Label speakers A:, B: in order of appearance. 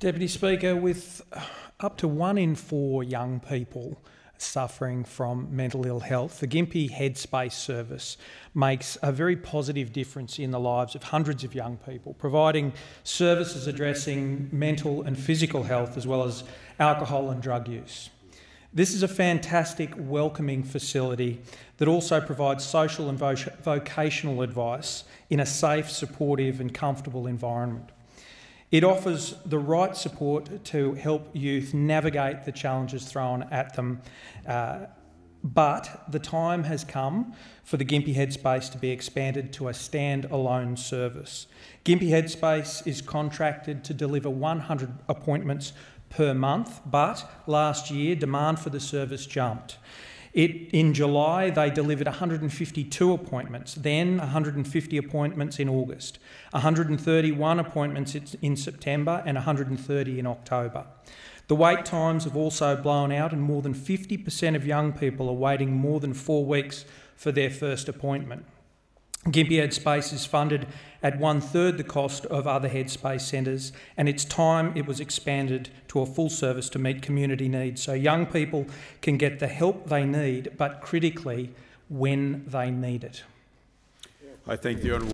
A: Deputy Speaker, with uh, up to one in four young people suffering from mental ill health, the Gympie Headspace service makes a very positive difference in the lives of hundreds of young people, providing services addressing mental and physical health as well as alcohol and drug use. This is a fantastic, welcoming facility that also provides social and vocational advice in a safe, supportive, and comfortable environment. It offers the right support to help youth navigate the challenges thrown at them. Uh, but the time has come for the Gympie Headspace to be expanded to a stand-alone service. Gympie Headspace is contracted to deliver 100 appointments per month, but last year demand for the service jumped. It, in July, they delivered 152 appointments, then 150 appointments in August, 131 appointments in September, and 130 in October. The wait times have also blown out, and more than 50% of young people are waiting more than four weeks for their first appointment. Gympie Headspace is funded at one third the cost of other Headspace centres, and it's time it was expanded to a full service to meet community needs so young people can get the help they need, but critically, when they need it.
B: I thank the Honourable